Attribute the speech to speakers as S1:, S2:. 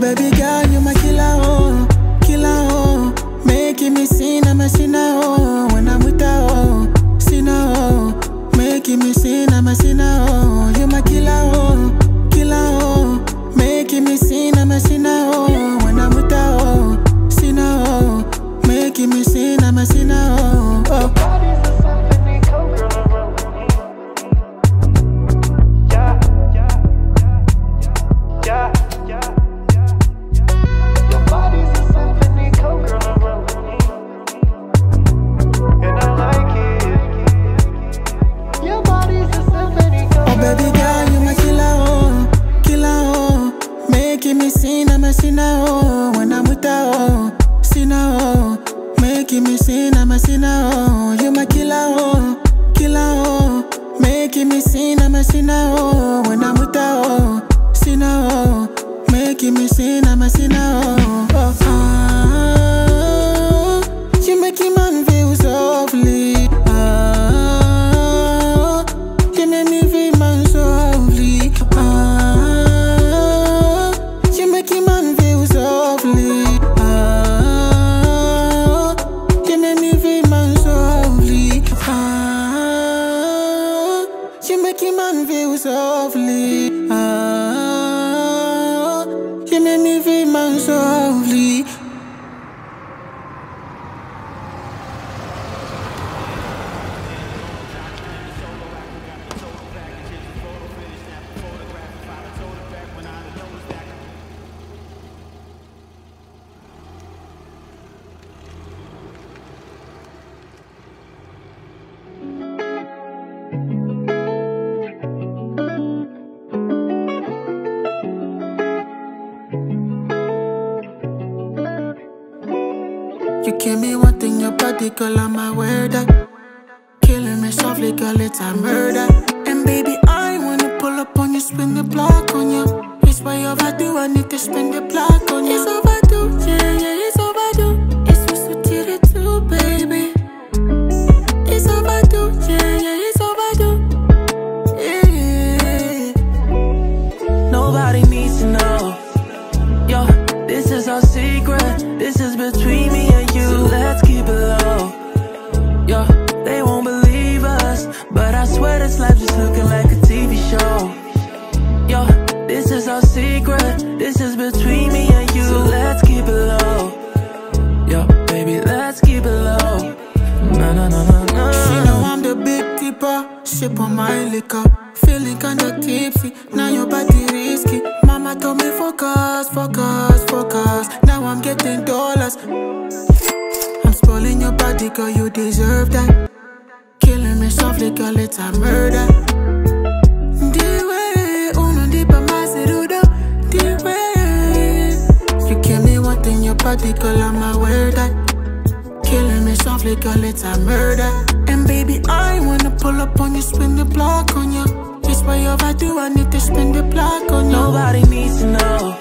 S1: baby girl, you my killer, oh, killer, oh. Making me sin, I'm a sinner, oh. I'm sinner, oh. You my killer, oh. Killer, oh. Making me sin, I'm sinner, oh. When I'm with her, oh. Sinner, oh. man so lovely. Ah, you make me feel man so. You give me one thing, your body, girl, I'm aware that. Killing me softly, girl, it's a murder. And baby, I wanna pull up on you, spin the block on you. It's way overdue, I need to spin the block on you. It's overdue, yeah, yeah, it's overdue. It's just what you did too, baby. It's overdue, yeah, yeah, it's overdue. Yeah.
S2: Nobody needs to know. Secret. This is between me and you. So let's keep it low. Yo, baby, let's keep it low. Na na na na na. She know
S1: I'm the big tipper, sip on my liquor. Feeling kinda tipsy, now your body risky. Mama told me focus, focus, focus. Now I'm getting dollars. I'm spoiling your body, girl, you deserve that. Killing me softly, girl, it's a murder. Body, girl, I'm aware that. Killing me softly, girl, it's a murder. And baby, I wanna pull up on you, spin the block on you. It's way do I need to spin the block on you.
S2: Nobody needs to know.